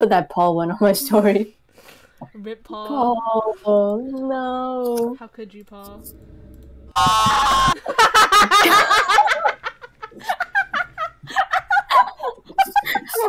Put that Paul one on my story. Rip Paul. Paul, no. How could you, Paul?